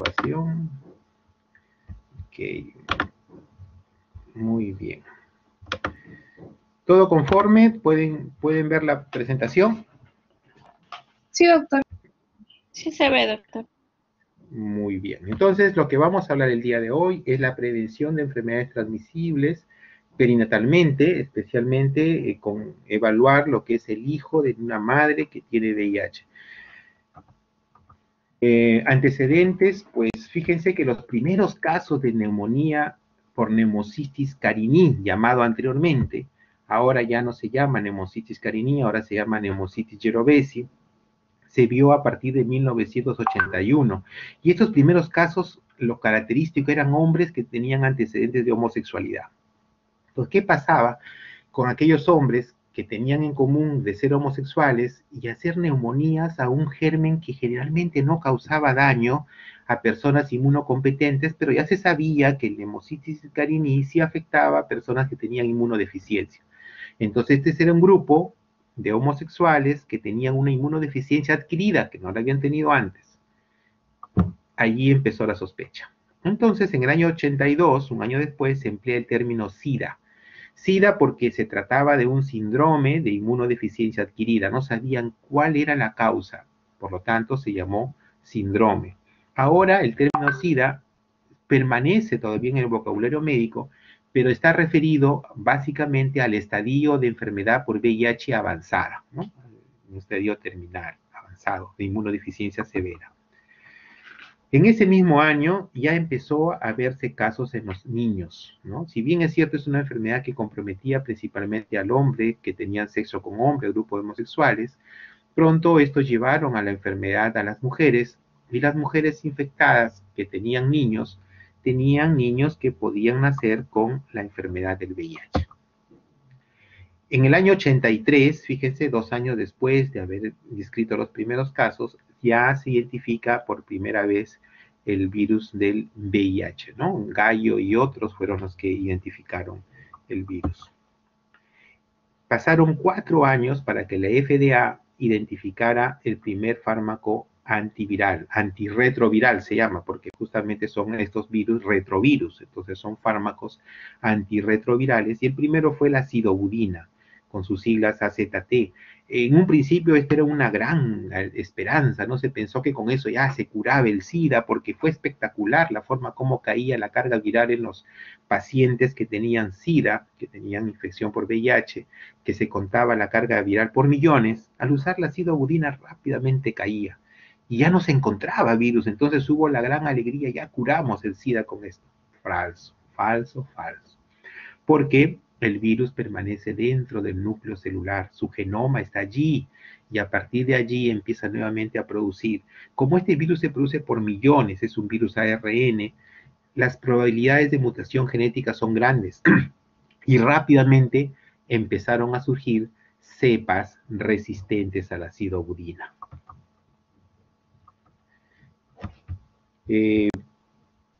grabación. Ok. Muy bien. ¿Todo conforme? ¿Pueden, ¿Pueden ver la presentación? Sí, doctor. Sí se ve, doctor. Muy bien. Entonces, lo que vamos a hablar el día de hoy es la prevención de enfermedades transmisibles perinatalmente, especialmente eh, con evaluar lo que es el hijo de una madre que tiene VIH. Eh, antecedentes, pues fíjense que los primeros casos de neumonía por neumocitis carini, llamado anteriormente, ahora ya no se llama neumocitis carini, ahora se llama neumocitis gerovesi, se vio a partir de 1981. Y estos primeros casos, lo característico eran hombres que tenían antecedentes de homosexualidad. Entonces, ¿qué pasaba con aquellos hombres que tenían en común de ser homosexuales y hacer neumonías a un germen que generalmente no causaba daño a personas inmunocompetentes, pero ya se sabía que el neumocitis carini sí afectaba a personas que tenían inmunodeficiencia. Entonces, este era un grupo de homosexuales que tenían una inmunodeficiencia adquirida, que no la habían tenido antes. Allí empezó la sospecha. Entonces, en el año 82, un año después, se emplea el término SIDA. SIDA porque se trataba de un síndrome de inmunodeficiencia adquirida, no sabían cuál era la causa, por lo tanto se llamó síndrome. Ahora el término SIDA permanece todavía en el vocabulario médico, pero está referido básicamente al estadio de enfermedad por VIH avanzada, ¿no? un estadio terminal avanzado de inmunodeficiencia severa. En ese mismo año ya empezó a verse casos en los niños. Si bien es cierto, es una enfermedad que comprometía principalmente al hombre que tenían sexo con hombre, grupos homosexuales, pronto estos llevaron a la enfermedad a las mujeres y las mujeres infectadas que tenían niños tenían niños que podían nacer con la enfermedad del VIH. En el año 83, fíjense, dos años después de haber descrito los primeros casos, ya se identifica por primera vez el virus del VIH, ¿no? Gallo y otros fueron los que identificaron el virus. Pasaron cuatro años para que la FDA identificara el primer fármaco antiviral, antirretroviral se llama, porque justamente son estos virus retrovirus, entonces son fármacos antirretrovirales, y el primero fue la sidobudina, con sus siglas AZT. En un principio esta era una gran eh, esperanza, ¿no? Se pensó que con eso ya se curaba el SIDA, porque fue espectacular la forma como caía la carga viral en los pacientes que tenían SIDA, que tenían infección por VIH, que se contaba la carga viral por millones. Al usar la sidobudina rápidamente caía y ya no se encontraba virus, entonces hubo la gran alegría, ya curamos el SIDA con esto. Falso, falso, falso. Porque el virus permanece dentro del núcleo celular, su genoma está allí y a partir de allí empieza nuevamente a producir. Como este virus se produce por millones, es un virus ARN, las probabilidades de mutación genética son grandes y rápidamente empezaron a surgir cepas resistentes a la sidobudina. Eh,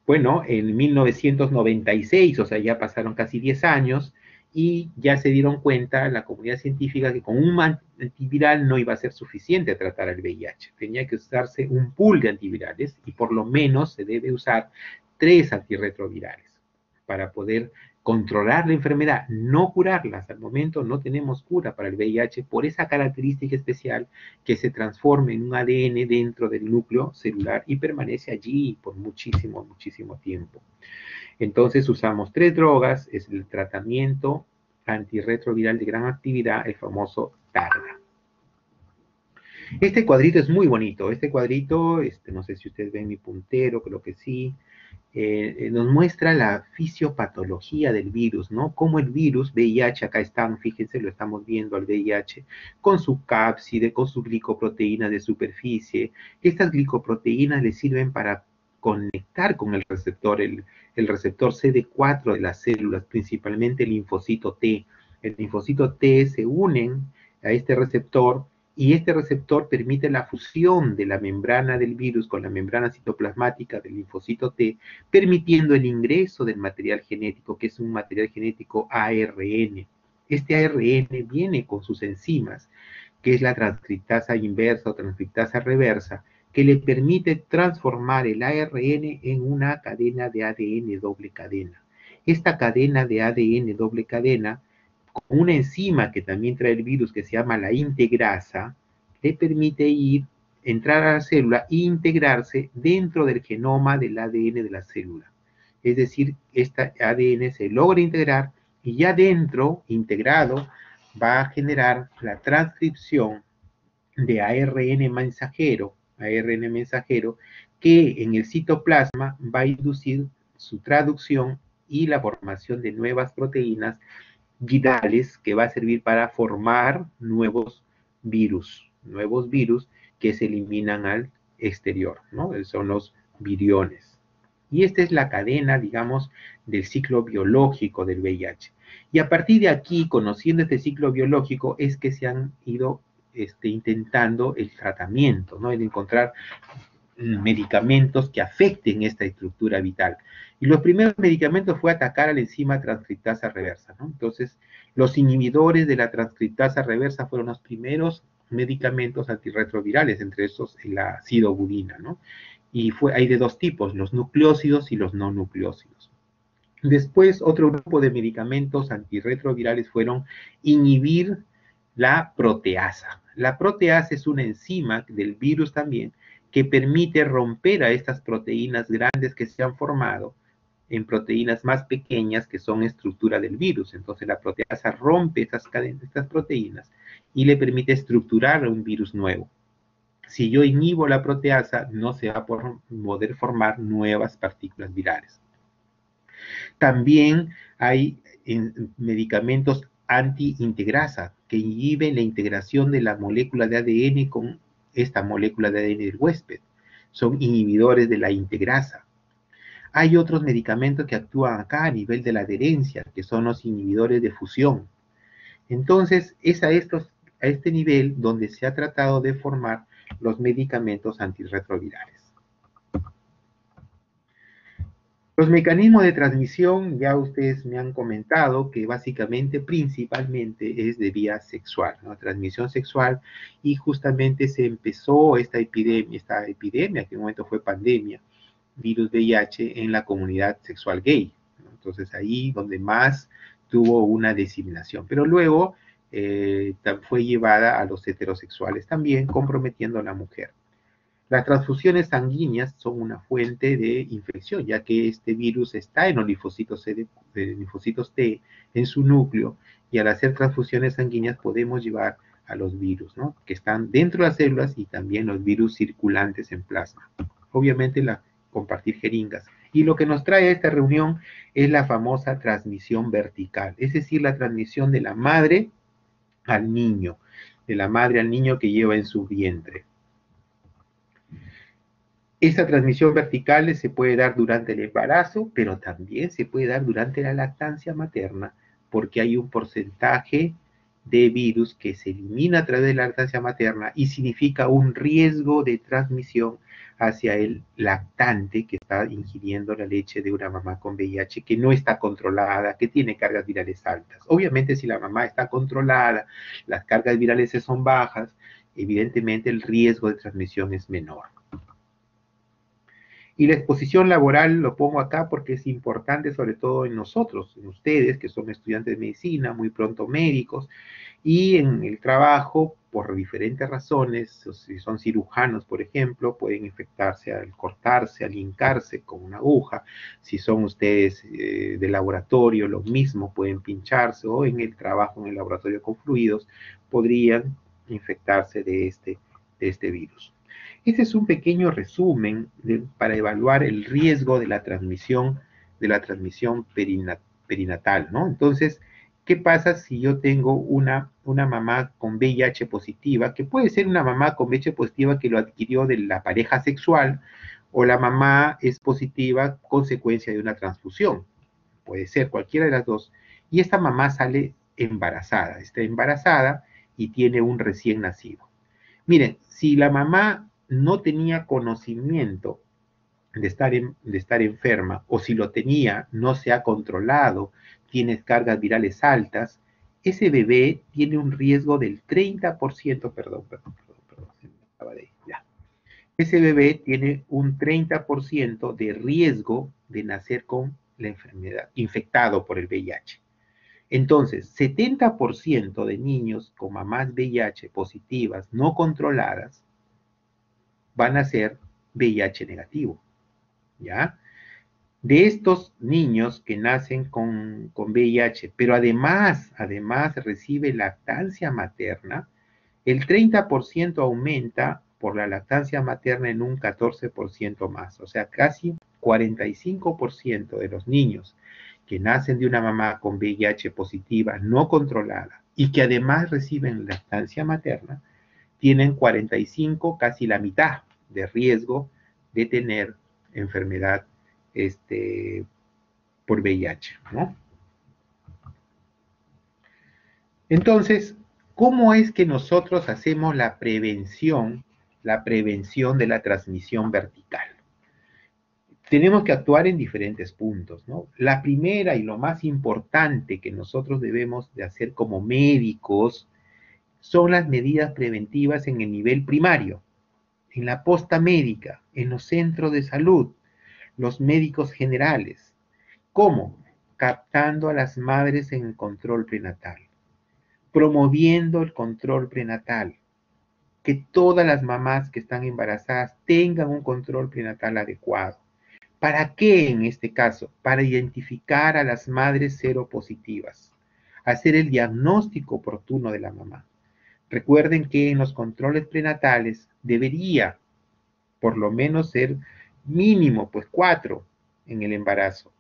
bueno, en 1996, o sea, ya pasaron casi 10 años, y ya se dieron cuenta la comunidad científica que con un antiviral no iba a ser suficiente tratar el VIH. Tenía que usarse un pool de antivirales y por lo menos se debe usar tres antirretrovirales para poder controlar la enfermedad, no curarla. Hasta el momento no tenemos cura para el VIH por esa característica especial que se transforma en un ADN dentro del núcleo celular y permanece allí por muchísimo, muchísimo tiempo. Entonces usamos tres drogas, es el tratamiento antirretroviral de gran actividad, el famoso TARGA. Este cuadrito es muy bonito. Este cuadrito, este, no sé si ustedes ven mi puntero, creo que sí, eh, eh, nos muestra la fisiopatología del virus, ¿no? Cómo el virus, VIH, acá están, fíjense, lo estamos viendo al VIH, con su cápside, con su glicoproteína de superficie. Estas glicoproteínas le sirven para conectar con el receptor, el, receptor CD4 de las células, principalmente el linfocito T. El linfocito T se unen a este receptor y este receptor permite la fusión de la membrana del virus con la membrana citoplasmática del linfocito T, permitiendo el ingreso del material genético, que es un material genético ARN. Este ARN viene con sus enzimas, que es la transcriptasa inversa o transcriptasa reversa, que le permite transformar el ARN en una cadena de ADN doble cadena. Esta cadena de ADN doble cadena, con una enzima que también trae el virus que se llama la integrasa, le permite ir, entrar a la célula e integrarse dentro del genoma del ADN de la célula. Es decir, este ADN se logra integrar y ya dentro, integrado, va a generar la transcripción de ARN mensajero, ARN mensajero, que en el citoplasma va a inducir su traducción y la formación de nuevas proteínas virales que va a servir para formar nuevos virus, nuevos virus que se eliminan al exterior, ¿no? Son los viriones. Y esta es la cadena, digamos, del ciclo biológico del VIH. Y a partir de aquí, conociendo este ciclo biológico, es que se han ido este, intentando el tratamiento, ¿no? El encontrar medicamentos que afecten esta estructura vital. Y los primeros medicamentos fue atacar a la enzima transcriptasa reversa, ¿no? Entonces, los inhibidores de la transcriptasa reversa fueron los primeros medicamentos antirretrovirales, entre esos la sidobudina, ¿no? Y fue, hay de dos tipos, los nucleócidos y los no nucleócidos. Después, otro grupo de medicamentos antirretrovirales fueron inhibir la proteasa. La proteasa es una enzima del virus también que permite romper a estas proteínas grandes que se han formado en proteínas más pequeñas que son estructura del virus. Entonces la proteasa rompe estas, estas proteínas y le permite estructurar un virus nuevo. Si yo inhibo la proteasa, no se va a poder formar nuevas partículas virales. También hay medicamentos anti-integrasa que inhiben la integración de la molécula de ADN con esta molécula de ADN del huésped. Son inhibidores de la integrasa. Hay otros medicamentos que actúan acá a nivel de la adherencia, que son los inhibidores de fusión. Entonces, es a, estos, a este nivel donde se ha tratado de formar los medicamentos antirretrovirales. Los mecanismos de transmisión, ya ustedes me han comentado que básicamente, principalmente es de vía sexual. Transmisión sexual y justamente se empezó esta epidemia, esta epidemia, que en un momento fue pandemia, virus VIH en la comunidad sexual gay. Entonces ahí donde más tuvo una diseminación. Pero luego eh, fue llevada a los heterosexuales también, comprometiendo a la mujer. Las transfusiones sanguíneas son una fuente de infección, ya que este virus está en los linfocitos, linfocitos T en su núcleo y al hacer transfusiones sanguíneas podemos llevar a los virus, ¿no? Que están dentro de las células y también los virus circulantes en plasma. Obviamente la compartir jeringas. Y lo que nos trae a esta reunión es la famosa transmisión vertical, es decir, la transmisión de la madre al niño, de la madre al niño que lleva en su vientre. Esta transmisión vertical se puede dar durante el embarazo, pero también se puede dar durante la lactancia materna, porque hay un porcentaje de virus que se elimina a través de la lactancia materna y significa un riesgo de transmisión hacia el lactante que está ingiriendo la leche de una mamá con VIH que no está controlada, que tiene cargas virales altas. Obviamente si la mamá está controlada, las cargas virales son bajas, evidentemente el riesgo de transmisión es menor. Y la exposición laboral lo pongo acá porque es importante, sobre todo en nosotros, en ustedes que son estudiantes de medicina, muy pronto médicos, y en el trabajo, por diferentes razones, si son cirujanos, por ejemplo, pueden infectarse al cortarse, al hincarse con una aguja. Si son ustedes eh, de laboratorio, lo mismo, pueden pincharse o en el trabajo en el laboratorio con fluidos, podrían infectarse de este, de este virus. Este es un pequeño resumen para evaluar el riesgo de la transmisión, de la transmisión perinatal, ¿no? Entonces, ¿qué pasa si yo tengo una, una mamá con VIH positiva, que puede ser una mamá con VIH positiva que lo adquirió de la pareja sexual, o la mamá es positiva consecuencia de una transfusión? Puede ser cualquiera de las dos. Y esta mamá sale embarazada, está embarazada y tiene un recién nacido. Miren, si la mamá no tenía conocimiento de estar, de estar enferma o si lo tenía, no se ha controlado, tiene cargas virales altas, ese bebé tiene un riesgo del 30%, perdón, perdón, perdón, perdón, de ya. ese bebé tiene un 30% de riesgo de nacer con la enfermedad, infectado por el VIH. Entonces, 70% de niños con mamás VIH positivas no controladas van a ser VIH negativo. ¿Ya? De estos niños que nacen con, con VIH, pero además, además recibe lactancia materna, el 30% aumenta por la lactancia materna en un 14% más, o sea, casi 45% de los niños que nacen de una mamá con VIH positiva no controlada y que además reciben lactancia materna, tienen 45, casi la mitad de riesgo de tener enfermedad este, por VIH, ¿no? Entonces, ¿cómo es que nosotros hacemos la prevención la prevención de la transmisión vertical. Tenemos que actuar en diferentes puntos, ¿no? La primera y lo más importante que nosotros debemos de hacer como médicos son las medidas preventivas en el nivel primario, en la posta médica, en los centros de salud, los médicos generales. ¿Cómo? Captando a las madres en el control prenatal, promoviendo el control prenatal, que todas las mamás que están embarazadas tengan un control prenatal adecuado. ¿Para qué en este caso? Para identificar a las madres seropositivas, hacer el diagnóstico oportuno de la mamá. Recuerden que en los controles prenatales debería por lo menos ser mínimo, pues cuatro en el embarazo.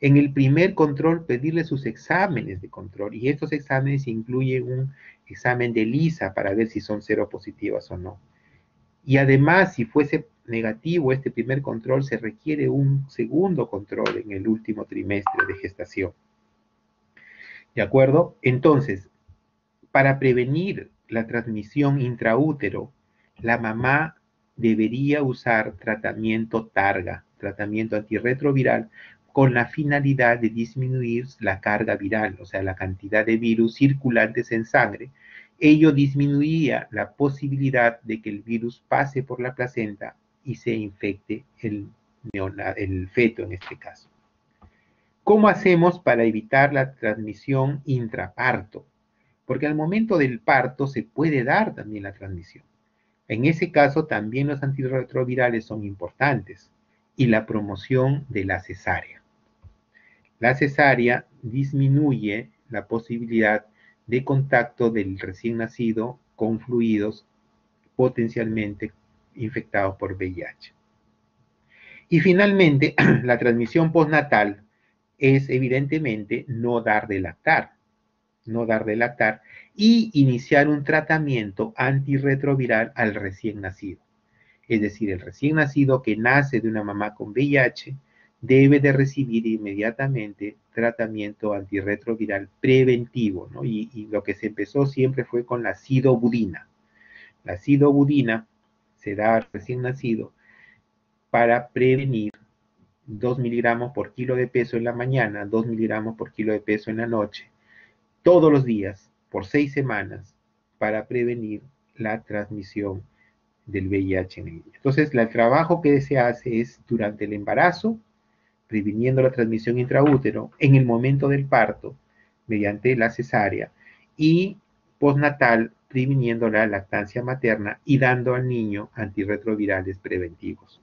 En el primer control pedirle sus exámenes de control y estos exámenes incluyen un examen de lisa para ver si son seropositivas o no. Y además, si fuese negativo este primer control, se requiere un segundo control en el último trimestre de gestación. ¿De acuerdo? Entonces, para prevenir la transmisión intraútero, la mamá debería usar tratamiento targa, tratamiento antirretroviral, con la finalidad de disminuir la carga viral, o sea, la cantidad de virus circulantes en sangre. Ello disminuía la posibilidad de que el virus pase por la placenta y se infecte el, el feto en este caso. ¿Cómo hacemos para evitar la transmisión intraparto? Porque al momento del parto se puede dar también la transmisión. En ese caso también los antirretrovirales son importantes y la promoción de la cesárea. La cesárea disminuye la posibilidad de contacto del recién nacido con fluidos potencialmente infectados por VIH. Y finalmente, la transmisión postnatal es evidentemente no dar de lactar, no dar de lactar y iniciar un tratamiento antirretroviral al recién nacido. Es decir, el recién nacido que nace de una mamá con VIH debe de recibir inmediatamente tratamiento antirretroviral preventivo, ¿no? Y, lo que se empezó siempre fue con la sidobudina. La sidobudina se da al recién nacido para prevenir 2 miligramos por kilo de peso en la mañana, 2 miligramos por kilo de peso en la noche, todos los días, por seis semanas, para prevenir la transmisión del VIH en ella. Entonces, el trabajo que se hace es durante el embarazo, previniendo la transmisión intraútero en el momento del parto mediante la cesárea y postnatal previniendo la lactancia materna y dando al niño antirretrovirales preventivos.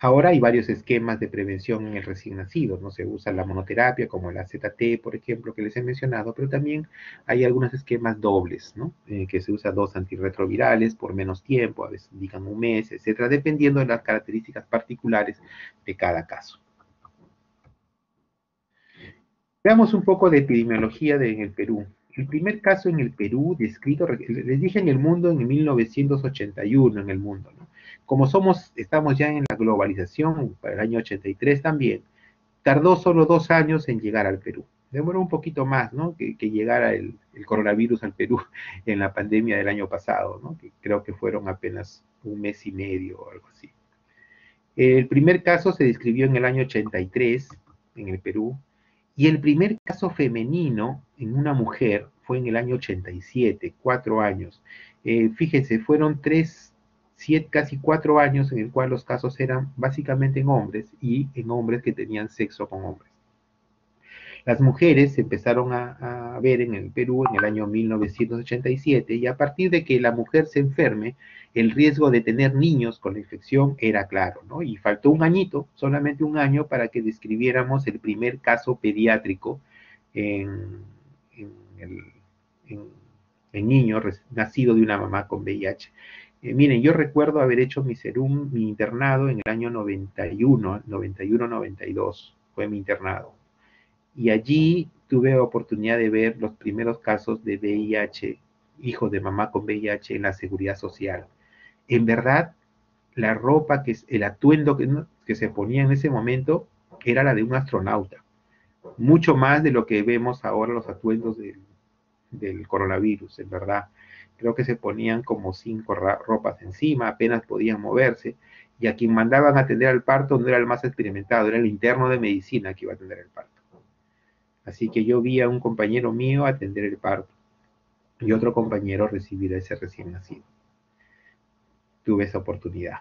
Ahora hay varios esquemas de prevención en el recién nacido, ¿no? Se usa la monoterapia como la ZT, por ejemplo, que les he mencionado, pero también hay algunos esquemas dobles, ¿no? Eh, que se usa dos antirretrovirales por menos tiempo, a veces indican un mes, etcétera, dependiendo de las características particulares de cada caso. Veamos un poco de epidemiología en el Perú. El primer caso en el Perú descrito, les dije en el mundo en 1981 en el mundo, ¿no? Como somos, estamos ya en la globalización, para el año 83 también, tardó solo dos años en llegar al Perú. Demoró un poquito más, ¿no? Que, llegara el, coronavirus al Perú en la pandemia del año pasado, ¿no? Que creo que fueron apenas un mes y medio o algo así. El primer caso se describió en el año 83 en el Perú y el primer caso femenino en una mujer fue en el año 87, cuatro años. Eh, fíjense, fueron tres casi cuatro años en el cual los casos eran básicamente en hombres y en hombres que tenían sexo con hombres. Las mujeres se empezaron a, ver en el Perú en el año 1987 y a partir de que la mujer se enferme, el riesgo de tener niños con la infección era claro, ¿no? Y faltó un añito, solamente un año, para que describiéramos el primer caso pediátrico en, en, el, niño nacido de una mamá con VIH. Eh, miren, yo recuerdo haber hecho mi serum, mi internado en el año 91, 91-92, fue mi internado y allí tuve oportunidad de ver los primeros casos de VIH, hijos de mamá con VIH en la seguridad social. En verdad, la ropa, que el atuendo que, se ponía en ese momento era la de un astronauta, mucho más de lo que vemos ahora los atuendos del coronavirus, en verdad. Creo que se ponían como cinco ropas encima, apenas podían moverse, y a quien mandaban a atender al parto no era el más experimentado, era el interno de medicina que iba a atender el parto. Así que yo vi a un compañero mío atender el parto y otro compañero recibir a ese recién nacido. Tuve esa oportunidad.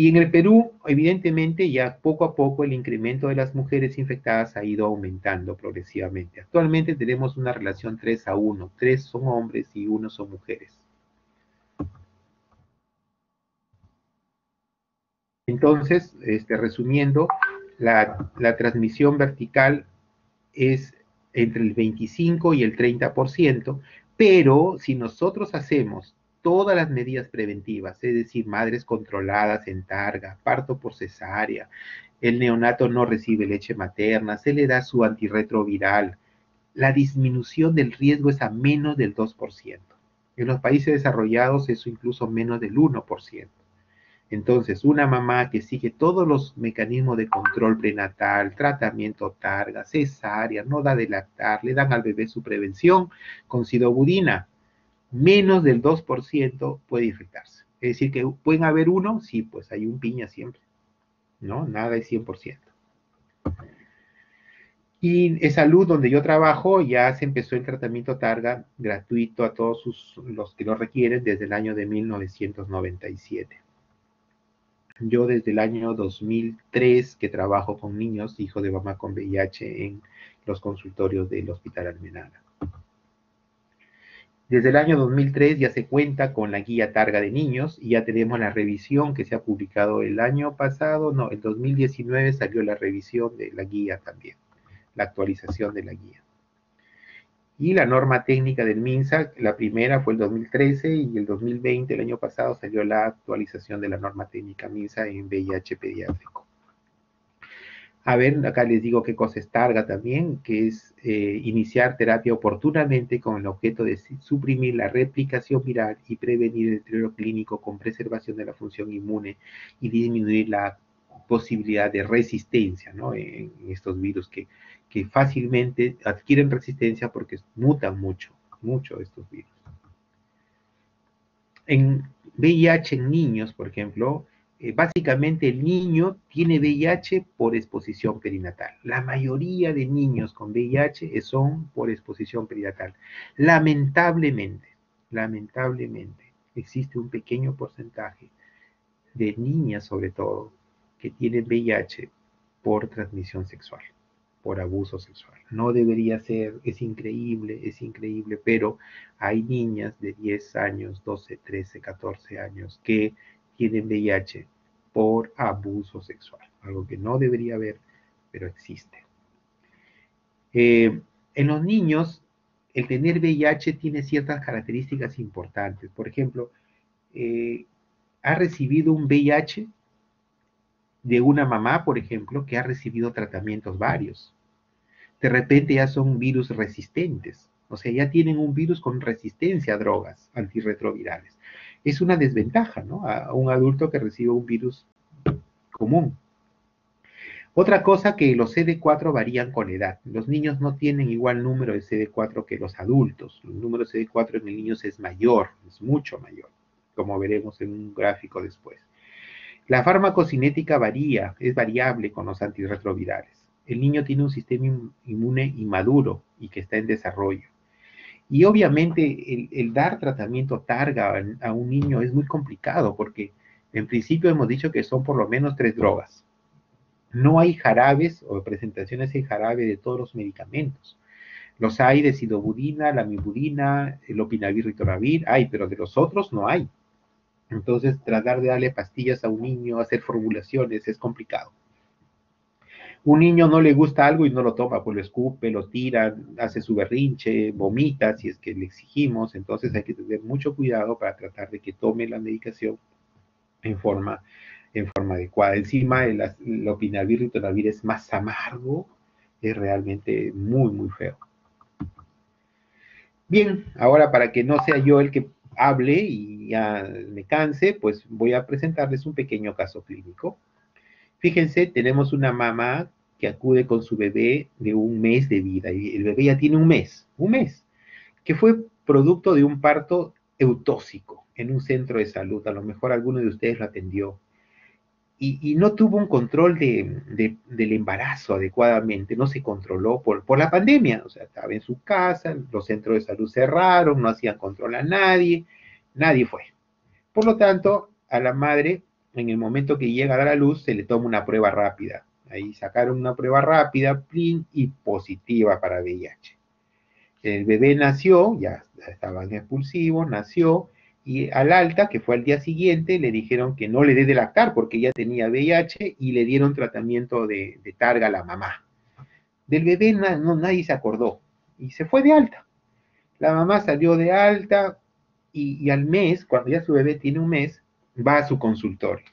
Y en el Perú, evidentemente, ya poco a poco el incremento de las mujeres infectadas ha ido aumentando progresivamente. Actualmente tenemos una relación 3 a 1. 3 son hombres y 1 son mujeres. Entonces, este, resumiendo, la, la transmisión vertical es entre el 25 y el 30%, pero si nosotros hacemos todas las medidas preventivas, es decir, madres controladas en targa, parto por cesárea, el neonato no recibe leche materna, se le da su antirretroviral, la disminución del riesgo es a menos del 2%. En los países desarrollados eso incluso menos del 1%. Entonces, una mamá que sigue todos los mecanismos de control prenatal, tratamiento targa, cesárea, no da de lactar, le dan al bebé su prevención con sidobudina, menos del 2% puede infectarse. Es decir, que pueden haber uno, sí, pues hay un piña siempre, ¿no? Nada es 100%. Y en salud, donde yo trabajo, ya se empezó el tratamiento targa gratuito a todos los que lo requieren desde el año de 1997. Yo desde el año 2003 que trabajo con niños, hijo de mamá con VIH en los consultorios del Hospital Almenara. Desde el año 2003 ya se cuenta con la guía Targa de Niños y ya tenemos la revisión que se ha publicado el año pasado, no, en 2019 salió la revisión de la guía también, la actualización de la guía. Y la norma técnica del MINSA, la primera fue el 2013 y el 2020, el año pasado, salió la actualización de la norma técnica MINSA en VIH pediátrico. A ver, acá les digo qué cosa es Targa también, que es eh, iniciar terapia oportunamente con el objeto de suprimir la replicación viral y prevenir el deterioro clínico con preservación de la función inmune y disminuir la posibilidad de resistencia ¿no? en, estos virus que que fácilmente adquieren resistencia porque mutan mucho, mucho estos virus. En VIH en niños, por ejemplo, eh, básicamente el niño tiene VIH por exposición perinatal. La mayoría de niños con VIH son por exposición perinatal. Lamentablemente, lamentablemente, existe un pequeño porcentaje de niñas sobre todo que tienen VIH por transmisión sexual por abuso sexual. No debería ser, es increíble, es increíble, pero hay niñas de 10 años, 12, 13, 14 años que tienen VIH por abuso sexual, algo que no debería haber, pero existe. Eh, en los niños, el tener VIH tiene ciertas características importantes. Por ejemplo, eh, ha recibido un VIH de una mamá, por ejemplo, que ha recibido tratamientos varios. De repente ya son virus resistentes, o sea, ya tienen un virus con resistencia a drogas antirretrovirales. Es una desventaja, ¿no? A un adulto que recibe un virus común. Otra cosa que los CD4 varían con edad. Los niños no tienen igual número de CD4 que los adultos. El número de CD4 en los niños es mayor, es mucho mayor, como veremos en un gráfico después. La farmacocinética varía, es variable con los antirretrovirales. El niño tiene un sistema inmune inmaduro y que está en desarrollo. Y obviamente el, dar tratamiento targa a, un niño es muy complicado porque en principio hemos dicho que son por lo menos tres drogas. No hay jarabes o presentaciones de jarabe de todos los medicamentos. Los hay de sidobudina, lamivudina, el opinavir y hay, pero de los otros no hay. Entonces, tratar de darle pastillas a un niño, hacer formulaciones, es complicado. Un niño no le gusta algo y no lo toma, pues lo escupe, lo tira, hace su berrinche, vomita si es que le exigimos. Entonces hay que tener mucho cuidado para tratar de que tome la medicación en forma, en forma adecuada. Encima, el, el opinavir ritonavir es más amargo, es realmente muy, muy feo. Bien, ahora para que no sea yo el que hable y ya me canse, pues voy a presentarles un pequeño caso clínico. Fíjense, tenemos una mamá que acude con su bebé de un mes de vida y el bebé ya tiene un mes, un mes, que fue producto de un parto eutóxico en un centro de salud. A lo mejor alguno de ustedes lo atendió. Y, no tuvo un control de, del embarazo adecuadamente, no se controló por, por la pandemia, o sea, estaba en su casa, los centros de salud cerraron, no hacían control a nadie, nadie fue. Por lo tanto, a la madre en el momento que llega a dar a luz, se le toma una prueba rápida. Ahí sacaron una prueba rápida, plin, y positiva para VIH. El bebé nació, ya estaba en expulsivo, nació, y al alta, que fue al día siguiente, le dijeron que no le dé de lactar porque ya tenía VIH y le dieron tratamiento de, targa a la mamá. Del bebé no, nadie se acordó y se fue de alta. La mamá salió de alta y, y al mes, cuando ya su bebé tiene un mes, va a su consultorio.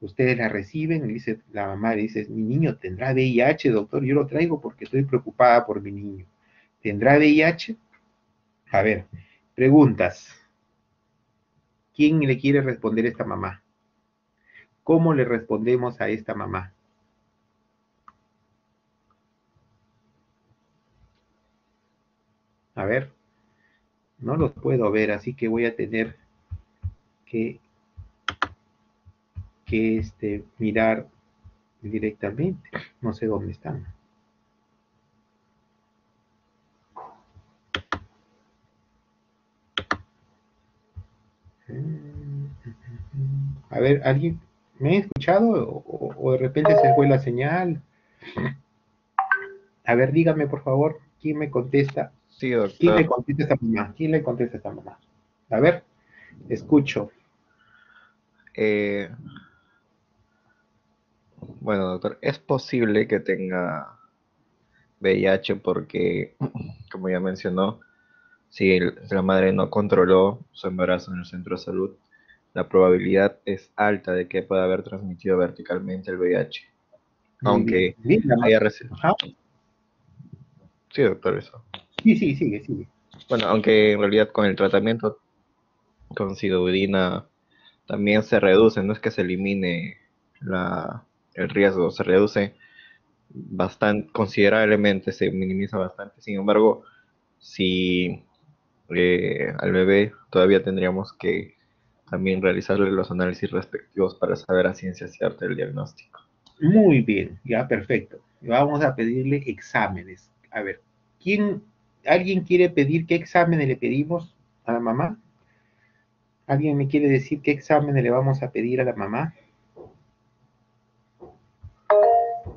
Ustedes la reciben dice, la mamá le dice, mi niño tendrá VIH, doctor, yo lo traigo porque estoy preocupada por mi niño. ¿Tendrá VIH? A ver, preguntas. ¿Quién le quiere responder a esta mamá? ¿Cómo le respondemos a esta mamá? A ver, no los puedo ver, así que voy a tener que que este, mirar directamente. No sé dónde están. A ver, ¿alguien me ha escuchado o, de repente se fue la señal? A ver, dígame por favor, ¿quién me contesta? Sí, doctor. ¿Quién le contesta a esta mamá? ¿Quién le contesta a esta mamá? A ver, escucho. Eh, bueno, doctor, es posible que tenga VIH porque, como ya mencionó, si la madre no controló su embarazo en el centro de salud, la probabilidad es alta de que pueda haber transmitido verticalmente el VIH. Aunque haya recibido. Sí, doctor, eso. Sí, sí, sigue, sigue. Bueno, aunque en realidad con el tratamiento con sidobudina también se reduce, no es que se elimine la, el riesgo se reduce bastante, considerablemente, se minimiza bastante. Sin embargo, si eh, al bebé todavía tendríamos que también realizarle los análisis respectivos para saber a ciencia cierta el diagnóstico. Muy bien, ya perfecto. Vamos a pedirle exámenes. A ver, ¿quién, ¿alguien quiere pedir qué exámenes le pedimos a la mamá? ¿Alguien me quiere decir qué exámenes le vamos a pedir a la mamá?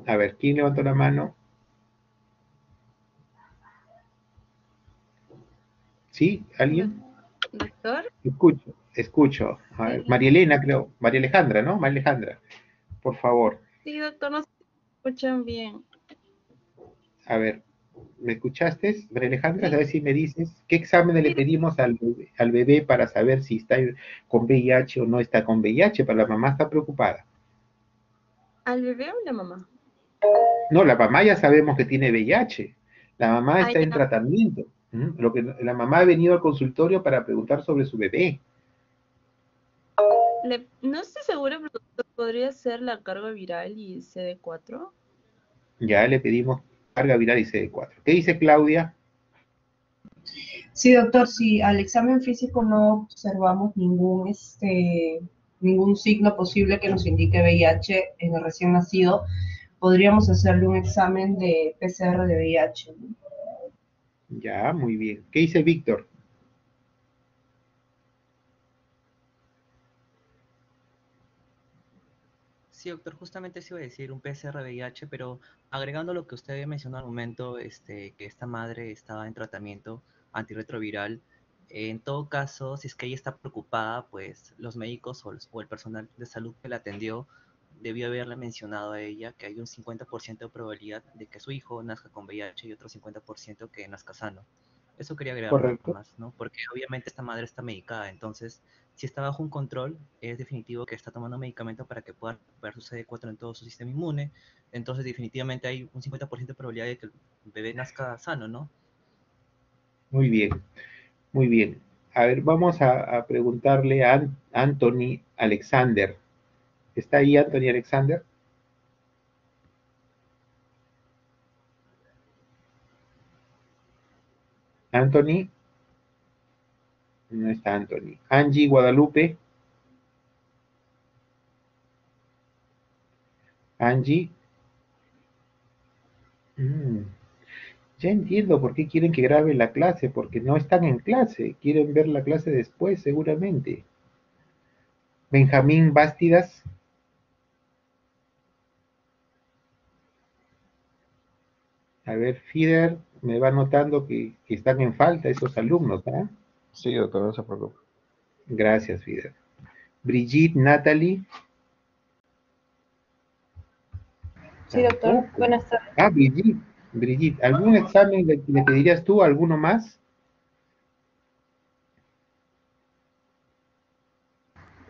A ver, ¿quién levantó la mano? ¿Sí? ¿Alguien? Doctor. Escucho, escucho. María Elena, creo. María Alejandra, ¿no? María Alejandra, por favor. Sí, doctor, no se escuchan bien. A ver, ¿me escuchaste, María Alejandra? A ver si me dices, ¿qué examen le pedimos al bebé, al bebé para saber si está con VIH o no está con VIH? Para la mamá está preocupada. ¿Al bebé o la mamá? No, la mamá ya sabemos que tiene VIH. La mamá está en tratamiento. Lo que la mamá ha venido al consultorio para preguntar sobre su bebé. no estoy segura, pero podría ser la carga viral y CD4. Ya le pedimos carga viral y CD4. ¿Qué dice Claudia? Sí, doctor, si al examen físico no observamos ningún, este, ningún signo posible que nos indique VIH en el recién nacido, podríamos hacerle un examen de PCR de VIH. Ya, muy bien. ¿Qué dice Víctor? Sí, doctor, justamente se iba a decir un PCR VIH, pero agregando lo que usted había mencionado al momento, este, que esta madre estaba en tratamiento antirretroviral, en todo caso, si es que ella está preocupada, pues los médicos o, los- o el personal de salud que la atendió debió haberle mencionado a ella que hay un 50% de probabilidad de que su hijo nazca con VIH y otro 50% que nazca sano. Eso quería agregar más, ¿no? Porque obviamente esta madre está medicada, entonces si está bajo un control, es definitivo que está tomando medicamento para que pueda recuperar su CD4 en todo su sistema inmune. Entonces, definitivamente hay un 50% de probabilidad de que el bebé nazca sano, ¿no? Muy bien, muy bien. A ver, vamos a, a preguntarle a An- Anthony Alexander. ¿Está ahí Anthony Alexander? Anthony. No está Anthony. Angie Guadalupe. Angie. Mm, Ya entiendo por qué quieren que grabe la clase, porque no están en clase, quieren ver la clase después, seguramente. Benjamín Bástidas. A ver, Fider me va notando que, que están en falta esos alumnos, ¿ah? Sí, doctor, no se preocupe. Gracias, Fider. Brigitte Natalie. Sí, doctor. Buenas tardes. Ah, Brigitte. Brigitte, ¿algún examen le, le pedirías tú? ¿Alguno más?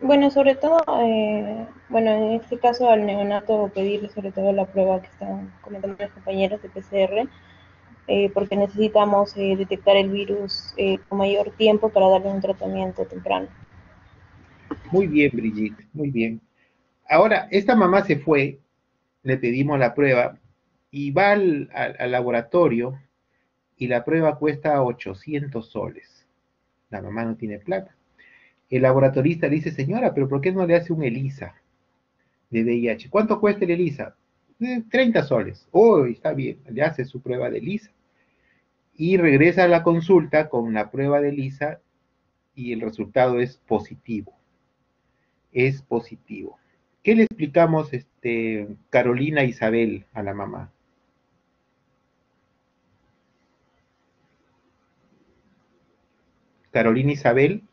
Bueno, sobre todo, eh, bueno, en este caso al neonato pedirle sobre todo la prueba que están comentando los compañeros de PCR, eh, porque necesitamos eh, detectar el virus con mayor tiempo para darle un tratamiento temprano. Muy bien, Brigitte, muy bien. Ahora, esta mamá se fue, le pedimos la prueba y va al- al laboratorio y la prueba cuesta 800 soles. La mamá no tiene plata. El laboratorista le dice, señora, pero ¿por qué no le hace un ELISA de VIH? ¿Cuánto cuesta el ELISA? "Eh, 30 soles. Oh, está bien, le hace su prueba de ELISA. Y regresa a la consulta con la prueba de ELISA y el resultado es positivo es positivo. ¿Qué le explicamos, este, Carolina Isabel, a la mamá? Carolina Isabel,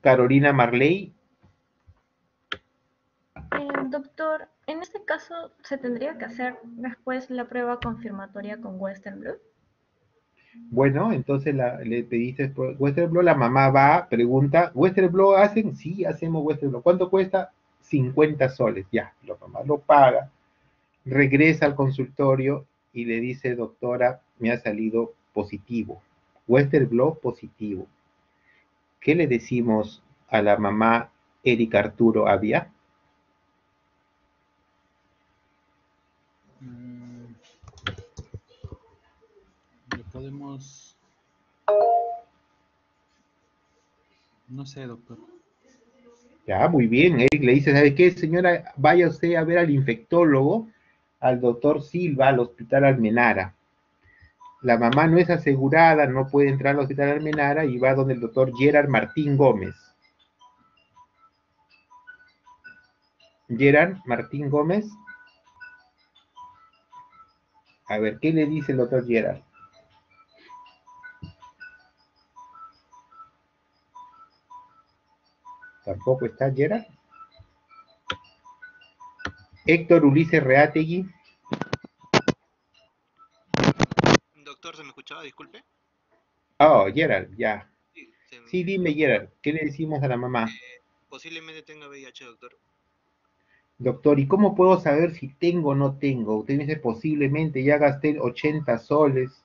Carolina Marley, Eh, doctor, en este caso, ¿se tendría que hacer después la prueba confirmatoria con Western Blot? Bueno, entonces la- le pediste Western Blot, la mamá va, pregunta, ¿Western Blot hacen? Sí, hacemos Western Blot. ¿Cuánto cuesta? 50 soles. Ya, la mamá lo paga, regresa al consultorio y le dice, doctora, me ha salido positivo. Western Blot positivo. ¿Qué le decimos a la mamá Erika Arturo Avia? Mm, Le podemos... No sé, doctor. Ya, muy bien. Eric le dice, ¿sabe qué, señora? Vaya usted a ver al infectólogo, al doctor Silva, al hospital Almenara. La mamá no es asegurada, no puede entrar al hospital Almenara y va donde el doctor Gerard Martín Gómez. Gerard Martín Gómez. A ver, ¿qué le dice el doctor Gerard? Tampoco está Gerard. Héctor Ulises Reategui. Escuchaba? Disculpe. Oh, Gerard, ya. Sí, se me- Sí, dime, Gerard, ¿qué le decimos a la mamá? Posiblemente tenga VIH, doctor. Doctor, ¿y cómo puedo saber si tengo o no tengo? Usted me dice posiblemente, ya gasté 80 soles.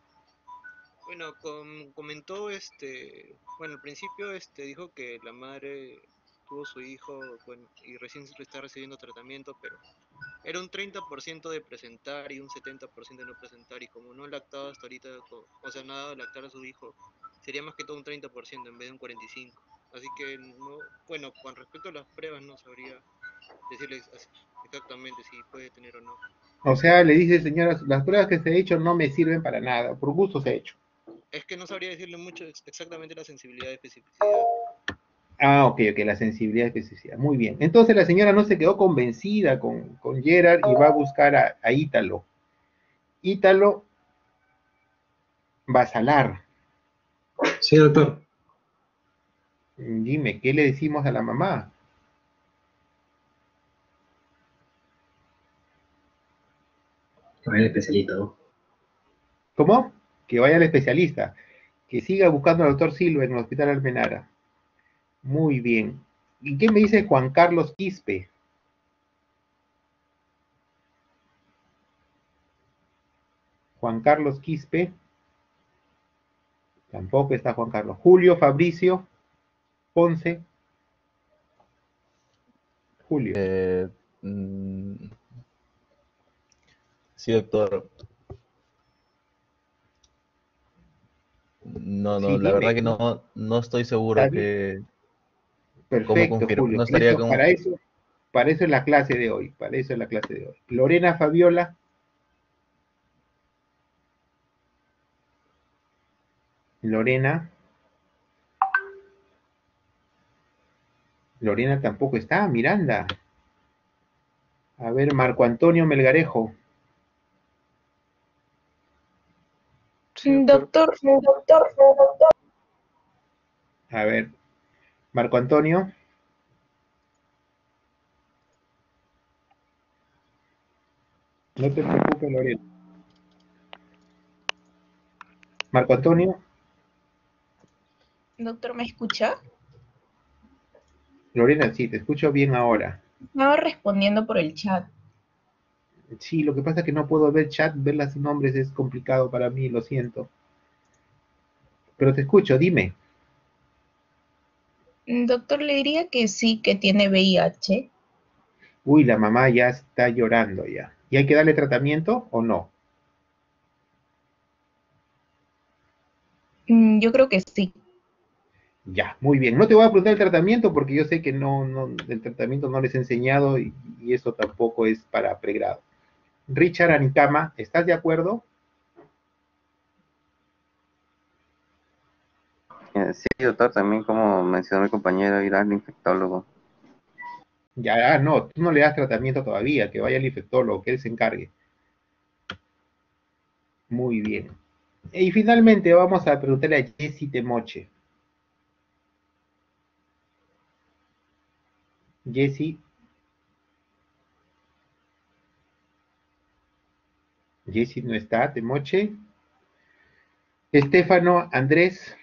Bueno, com- comentó este, bueno, al principio este dijo que la madre tuvo su hijo bueno, y recién está recibiendo tratamiento, pero era un 30% de presentar y un 70% de no presentar y como no ha lactado hasta ahorita, o sea, dado de lactar a su hijo, sería más que todo un 30% en vez de un 45%. Así que no, bueno, con respecto a las pruebas no sabría decirle as- exactamente si puede tener o no. O sea, le dice, señora, las pruebas que se ha hecho no me sirven para nada, por gusto se ha hecho. Es que no sabría decirle mucho ex- exactamente la sensibilidad y especificidad. Ah, ok, ok, la sensibilidad que se decía. Muy bien. Entonces la señora no se quedó convencida con, con Gerard y va a buscar a, a Ítalo. Ítalo Basalar. Sí, doctor. Dime, ¿qué le decimos a la mamá? Vaya el especialista, ¿no? ¿Cómo? Que vaya al especialista. Que siga buscando al doctor Silva en el Hospital Almenara. Muy bien. ¿Y qué me dice Juan Carlos Quispe? Juan Carlos Quispe. Tampoco está Juan Carlos. Julio Fabricio Ponce. Julio. Eh, mm, sí, doctor. No, no, Sí, la verdad que no, no estoy seguro que Perfecto, confirmo? Julio. No estaría Eso- como- para, eso, para eso es la clase de hoy. Para eso es la clase de hoy. Lorena Fabiola. Lorena. Lorena tampoco está. Miranda. A ver, Marco Antonio Melgarejo. Doctor, doctor, doctor. A ver, Marco Antonio. No te preocupes, Lorena. Marco Antonio, Doctor, ¿me escucha? Lorena, sí, te escucho bien ahora. Estaba respondiendo por el chat. Sí, lo que pasa es que no puedo ver chat, verlas sin nombres es complicado para mí, lo siento. Pero te escucho, dime. Doctor, le diría que sí, que tiene VIH. Uy, la mamá ya está llorando ya. ¿Y hay que darle tratamiento o no? Mm, Yo creo que sí. Ya, muy bien. No te voy a preguntar el tratamiento porque yo sé que no, no, el tratamiento no les he enseñado y, y eso tampoco es para pregrado. Richard Anicama, ¿estás de acuerdo? Sí, doctor, también como mencionó mi compañero, ir al infectólogo. Ya, no, tú no le das tratamiento todavía, que vaya al infectólogo, que él se encargue. Muy bien. Y finalmente vamos a preguntarle a Jessy Temoche. Jessy. Jessy no está, Temoche. Estefano Andrés.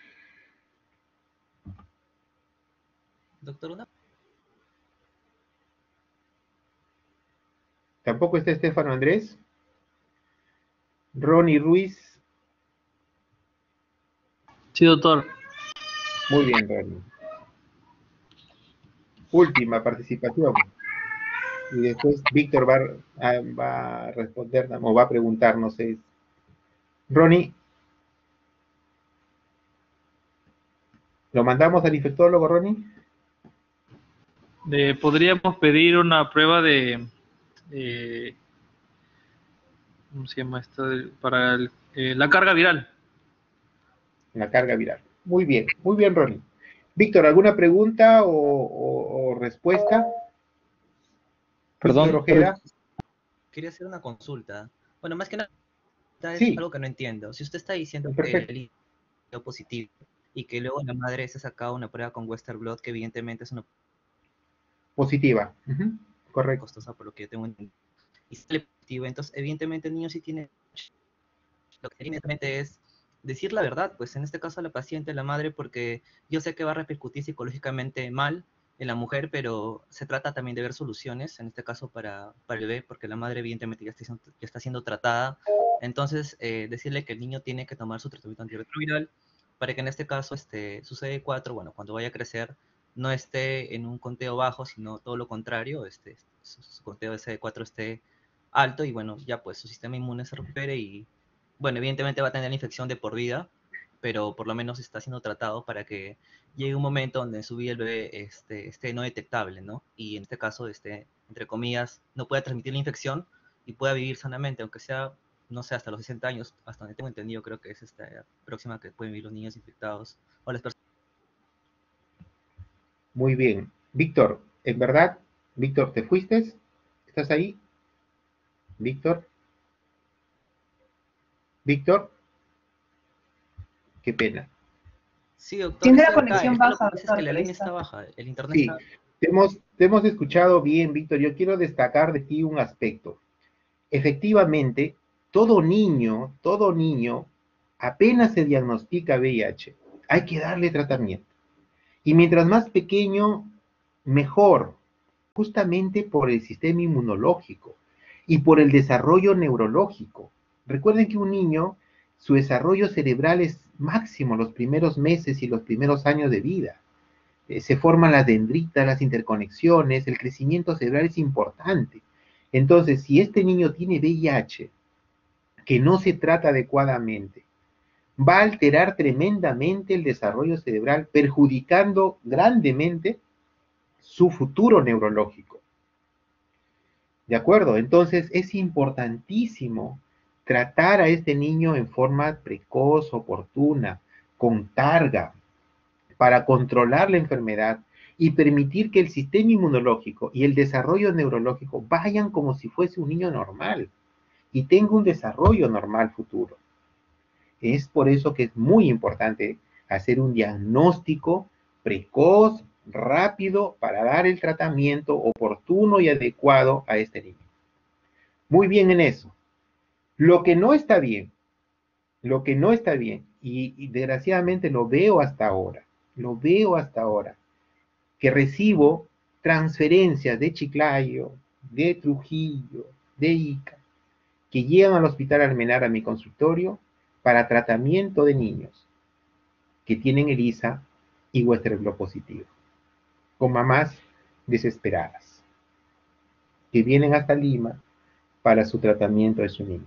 Doctor, una Tampoco está Estefano Andrés. Ronnie Ruiz. Sí, doctor. Muy bien, Ronnie. Última participación. Y después Víctor va, a- va a responder o va a preguntar, no sé. Ronnie. ¿Lo mandamos al infectólogo, Ronnie? Podríamos pedir una prueba de, ¿cómo se llama esto? Para el- eh, la carga viral. La carga viral. Muy bien, muy bien, Ronnie. Víctor, ¿alguna pregunta o, o- o respuesta? Perdón, Ojeda. quería hacer una consulta. Bueno, más que nada es Sí. algo que no entiendo. Si usted está diciendo que el positivo y que luego la madre se ha sacado una prueba con Western Blot, que evidentemente es una Positiva. Correcto. costosa por lo que yo tengo entendido, y sale positivo, entonces evidentemente el niño sí tiene... Lo que evidentemente es decir la verdad, pues en este caso a la paciente, la madre, porque yo sé que va a repercutir psicológicamente mal en la mujer, pero se trata también de ver soluciones, en este caso para, para el bebé, porque la madre evidentemente ya está, ya está siendo tratada. Entonces, eh, decirle que el niño tiene que tomar su tratamiento antirretroviral para que en este caso este, su CD4, bueno, cuando vaya a crecer, no esté en un conteo bajo, sino todo lo contrario, este, su, su conteo de CD4 esté alto y bueno, ya pues su sistema inmune se recupere y bueno, evidentemente va a tener la infección de por vida, pero por lo menos está siendo tratado para que llegue un momento donde en su vida el bebé este, esté no detectable, ¿no? Y en este caso esté entre comillas, no pueda transmitir la infección y pueda vivir sanamente, aunque sea, no sé, hasta los 60 años, hasta donde tengo entendido, creo que es esta próxima que pueden vivir los niños infectados o las personas. Muy bien. Víctor, ¿en verdad? Víctor, ¿te fuiste? ¿Estás ahí? Víctor. Víctor. Qué pena. Sí, doctor. Tiene la acá, conexión baja, es doctor, que la línea está- está baja, el internet Sí, está... te hemos, te hemos escuchado bien, Víctor. Yo quiero destacar de ti un aspecto. Efectivamente, todo niño, todo niño, apenas se diagnostica VIH, hay que darle tratamiento. Y mientras más pequeño, mejor, justamente por el sistema inmunológico y por el desarrollo neurológico. Recuerden que un niño, su desarrollo cerebral es máximo los primeros meses y los primeros años de vida. Eh, se forman las dendritas, las interconexiones, el crecimiento cerebral es importante. Entonces, si este niño tiene VIH, que no se trata adecuadamente, va a alterar tremendamente el desarrollo cerebral, perjudicando grandemente su futuro neurológico. ¿De acuerdo? Entonces es importantísimo tratar a este niño en forma precoz, oportuna, con carga, para controlar la enfermedad y permitir que el sistema inmunológico y el desarrollo neurológico vayan como si fuese un niño normal y tenga un desarrollo normal futuro. Es por eso que es muy importante hacer un diagnóstico precoz, rápido, para dar el tratamiento oportuno y adecuado a este niño. Muy bien en eso. Lo que no está bien, lo que no está bien, y, desgraciadamente lo veo hasta ahora, lo veo hasta ahora, que recibo transferencias de Chiclayo, de Trujillo, de Ica, que llegan al hospital Almenar a mi consultorio para tratamiento de niños que tienen ELISA y Western blot positivo, con mamás desesperadas, que vienen hasta Lima para su tratamiento de su niño.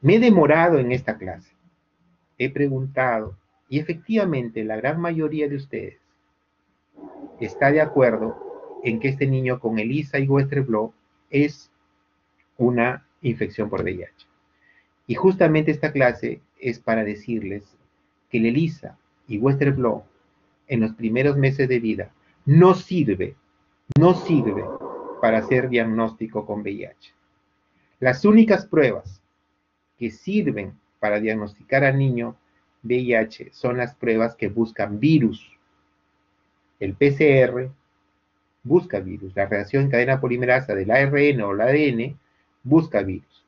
Me he demorado en esta clase, he preguntado, y efectivamente la gran mayoría de ustedes está de acuerdo en que este niño con ELISA y Western blot es una infección por VIH. Y justamente esta clase es para decirles que el ELISA y Western blot en los primeros meses de vida no sirve, no sirve para hacer diagnóstico con VIH. Las únicas pruebas que sirven para diagnosticar al niño VIH son las pruebas que buscan virus. El PCR busca virus. La reacción en cadena polimerasa del ARN o el ADN busca virus.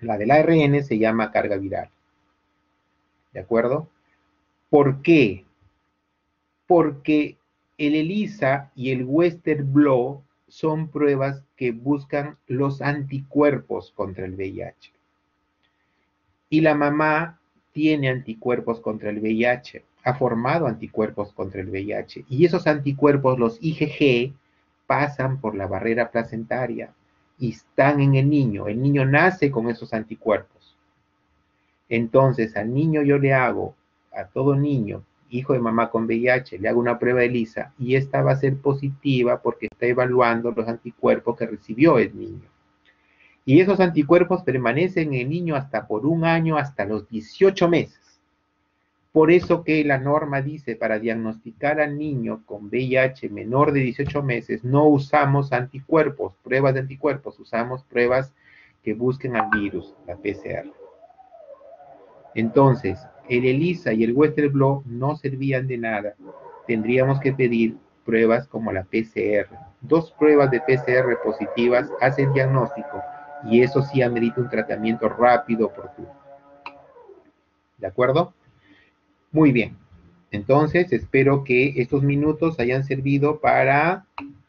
La del ARN se llama carga viral. ¿De acuerdo? ¿Por qué? Porque el ELISA y el Western blot son pruebas que buscan los anticuerpos contra el VIH. Y la mamá tiene anticuerpos contra el VIH, ha formado anticuerpos contra el VIH. Y esos anticuerpos, los IgG, pasan por la barrera placentaria y están en el niño. El niño nace con esos anticuerpos. Entonces, al niño yo le hago, a todo niño, hijo de mamá con VIH, le hago una prueba de ELISA y esta va a ser positiva porque está evaluando los anticuerpos que recibió el niño. Y esos anticuerpos permanecen en el niño hasta por un año, hasta los 18 meses. Por eso que la norma dice, para diagnosticar al niño con VIH menor de 18 meses, no usamos anticuerpos, pruebas de anticuerpos, usamos pruebas que busquen al virus, la PCR. Entonces, el ELISA y el Western blot no servían de nada. Tendríamos que pedir pruebas como la PCR. Dos pruebas de PCR positivas hacen diagnóstico y eso sí amerita un tratamiento rápido, oportuno. ¿De acuerdo? Muy bien. Entonces, espero que estos minutos hayan servido para,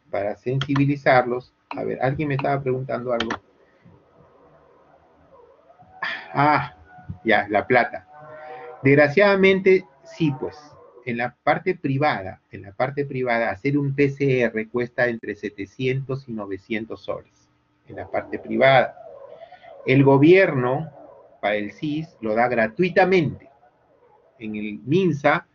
para sensibilizarlos. A ver, alguien me estaba preguntando algo. Ah, ya, la plata. Desgraciadamente, sí, pues, en la parte privada, en la parte privada, hacer un PCR cuesta entre 700 y 900 soles, en la parte privada. El gobierno, para el CIS, lo da gratuitamente. En el MINSA,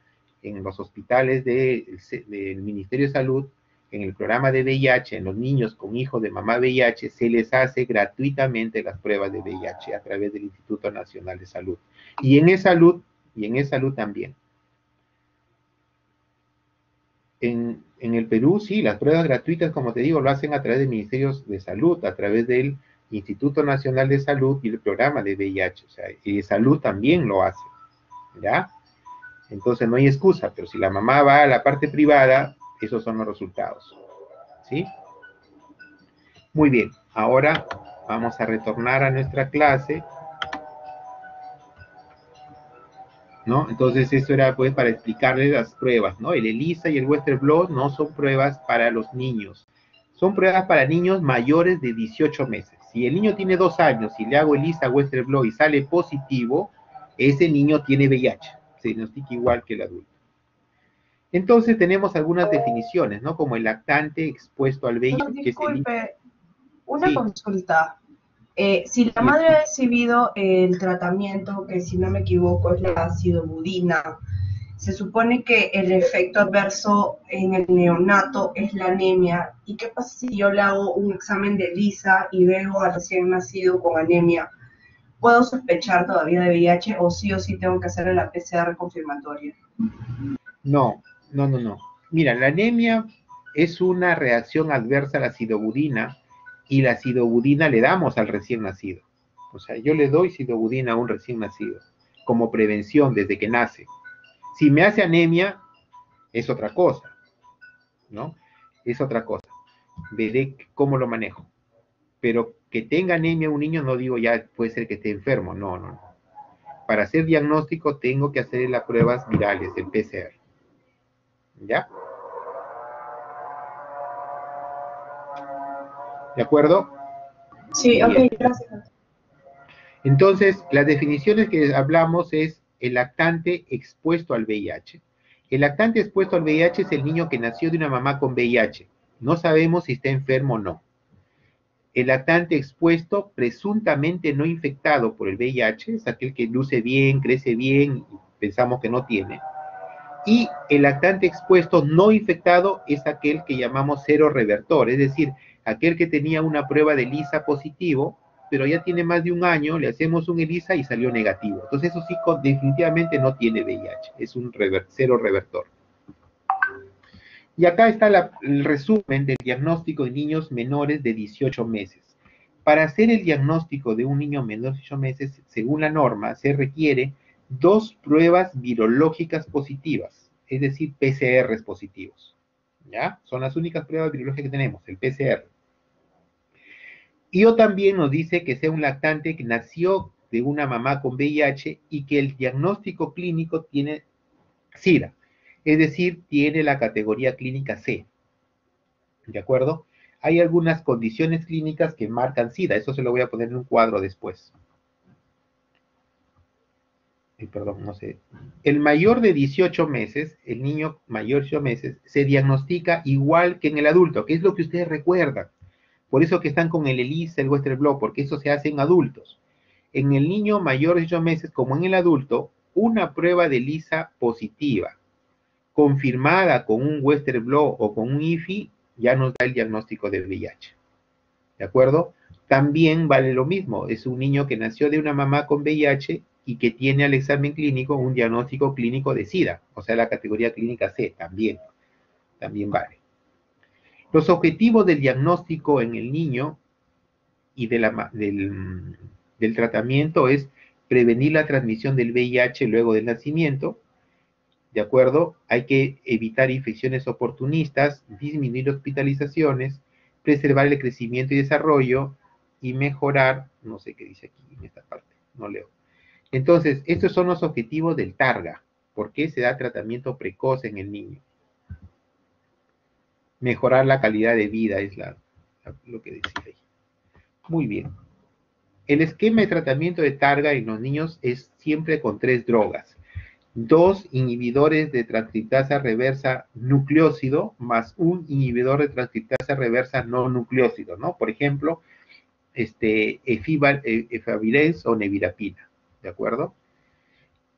en los hospitales de- del Ministerio de Salud, en el programa de VIH, en los niños con hijos de mamá VIH, se les hace gratuitamente las pruebas de VIH a través del Instituto Nacional de Salud. Y en e-salud, y en e-salud también. En, el Perú, sí, las pruebas gratuitas, como te digo, lo hacen a través de ministerios de salud, a través del Instituto Nacional de Salud y el programa de VIH. O sea, y salud también lo hace. ¿Ya? Entonces no hay excusa, pero si la mamá va a la parte privada, esos son los resultados. ¿Sí? Muy bien, ahora vamos a retornar a nuestra clase. ¿No? Entonces eso era pues para explicarles las pruebas, ¿no? El ELISA y el Western Blot no son pruebas para los niños. Son pruebas para niños mayores de 18 meses. Si el niño tiene dos años y le hago ELISA, Western Blot y sale positivo, ese niño tiene VIH. Se diagnostica igual que el adulto. Entonces tenemos algunas definiciones, ¿no? Como el lactante expuesto al VIH. No, que es el- disculpe, una Sí. consulta. Eh, si la madre ha recibido el tratamiento, que si no me equivoco es la acidobudina, se supone que el efecto adverso en el neonato es la anemia. ¿Y qué pasa si yo le hago un examen de lisa y veo al recién nacido con anemia? ¿Puedo sospechar todavía de VIH o sí o sí tengo que hacerle la PCR confirmatoria? No, no, no, no. Mira, la anemia es una reacción adversa a la acidobudina y la acidobudina le damos al recién nacido. O sea, yo le doy acidobudina a un recién nacido como prevención desde que nace. Si me hace anemia, es otra cosa, ¿no? Es otra cosa. Veré cómo lo manejo. Pero que tenga anemia un niño, no digo ya puede ser que esté enfermo, no, no, no. Para hacer diagnóstico tengo que hacer las pruebas virales, el PCR. ¿Ya? ¿De acuerdo? Sí, bien. ok, gracias. Entonces, las definiciones que hablamos es el lactante expuesto al VIH. El lactante expuesto al VIH es el niño que nació de una mamá con VIH. No sabemos si está enfermo o no. El lactante expuesto, presuntamente no infectado por el VIH, es aquel que luce bien, crece bien, pensamos que no tiene. Y el lactante expuesto no infectado es aquel que llamamos cero revertor, es decir, aquel que tenía una prueba de ELISA positivo, pero ya tiene más de un año, le hacemos un ELISA y salió negativo. Entonces eso sí definitivamente no tiene VIH, es un rever- cero revertor. Y acá está el resumen del diagnóstico de niños menores de 18 meses. Para hacer el diagnóstico de un niño menor de 18 meses, según la norma, se requiere dos pruebas virológicas positivas, es decir, PCRs positivos. ¿Ya? Son las únicas pruebas virológicas que tenemos, el PCR. Y o también nos dice que sea un lactante que nació de una mamá con VIH y que el diagnóstico clínico tiene SIDA, es decir, tiene la categoría clínica C. ¿De acuerdo? Hay algunas condiciones clínicas que marcan SIDA, eso se lo voy a poner en un cuadro después. Perdón, no sé. El mayor de 18 meses, el niño mayor de 18 meses, se diagnostica igual que en el adulto, que es lo que ustedes recuerdan. Por eso que están con el ELISA, el Western porque eso se hace en adultos. En el niño mayor de 18 meses, como en el adulto, una prueba de ELISA positiva, confirmada con un Western Blot o con un IFI, ya nos da el diagnóstico de VIH. ¿De acuerdo? También vale lo mismo, es un niño que nació de una mamá con VIH y que tiene al examen clínico un diagnóstico clínico de SIDA, o sea, la categoría clínica C, también, también vale. Los objetivos del diagnóstico en el niño y del, del tratamiento es prevenir la transmisión del VIH luego del nacimiento, ¿de acuerdo? Hay que evitar infecciones oportunistas, disminuir hospitalizaciones, preservar el crecimiento y desarrollo y mejorar, no sé qué dice aquí en esta parte, no leo. Entonces, estos son los objetivos del TARGA. ¿Por qué se da tratamiento precoz en el niño? Mejorar la calidad de vida es la- la- lo que decía ahí. Muy bien. El esquema de tratamiento de TARGA en los niños es siempre con tres drogas. Dos inhibidores de transcriptasa reversa nucleócido más un inhibidor de transcriptasa reversa no nucleócido, ¿no? Por ejemplo, este, efival- e- efavirenz o nevirapina, ¿de acuerdo?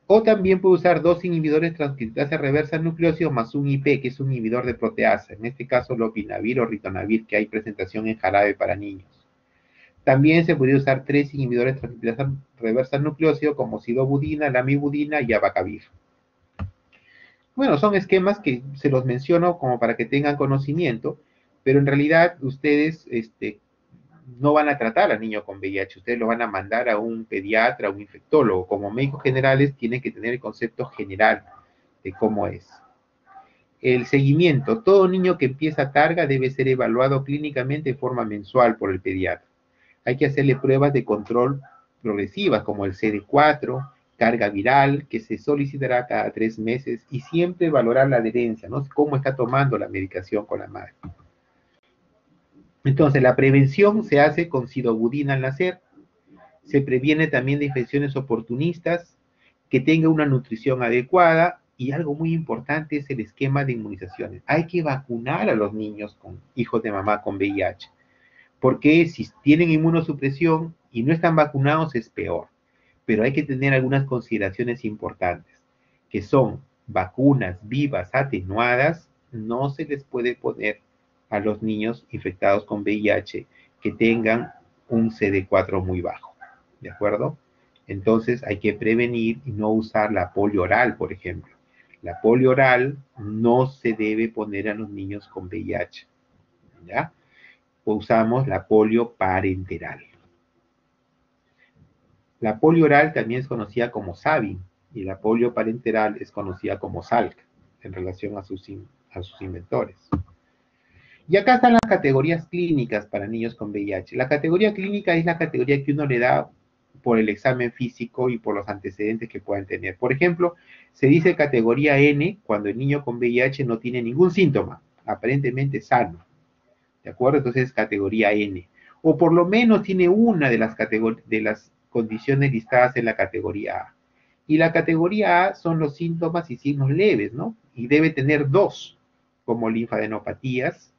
O también puede usar dos inhibidores transcriptasa reversa nucleósido más un IP, que es un inhibidor de proteasa, en este caso lopinavir o ritonavir, que hay presentación en jarabe para niños. También se podría usar tres inhibidores transcriptasa reversa nucleósido como sidobudina, lamibudina y abacavir. Bueno, son esquemas que se los menciono como para que tengan conocimiento, pero en realidad ustedes este, no van a tratar al niño con VIH, ustedes lo van a mandar a un pediatra, a un infectólogo. Como médicos generales tienen que tener el concepto general de cómo es. El seguimiento. Todo niño que empieza targa debe ser evaluado clínicamente de forma mensual por el pediatra. Hay que hacerle pruebas de control progresivas como el CD4, carga viral, que se solicitará cada tres meses y siempre valorar la adherencia, ¿no? Cómo está tomando la medicación con la madre. Entonces, la prevención se hace con sidobudina al nacer. Se previene también de infecciones oportunistas, que tenga una nutrición adecuada y algo muy importante es el esquema de inmunizaciones. Hay que vacunar a los niños con hijos de mamá con VIH, porque si tienen inmunosupresión y no están vacunados es peor. Pero hay que tener algunas consideraciones importantes, que son vacunas vivas atenuadas, no se les puede poner a los niños infectados con VIH que tengan un CD4 muy bajo. ¿De acuerdo? Entonces hay que prevenir y no usar la polio oral, por ejemplo. La polio oral no se debe poner a los niños con VIH. ¿Ya? Usamos la polio parenteral. La polio oral también es conocida como Sabin y la polio parenteral es conocida como Salk en relación a sus, a sus inventores. Y acá están las categorías clínicas para niños con VIH. La categoría clínica es la categoría que uno le da por el examen físico y por los antecedentes que puedan tener. Por ejemplo, se dice categoría N cuando el niño con VIH no tiene ningún síntoma, aparentemente sano. ¿De acuerdo? Entonces es categoría N. O por lo menos tiene una de las, de las condiciones listadas en la categoría A. Y la categoría A son los síntomas y signos leves, ¿no? Y debe tener dos, como linfadenopatías,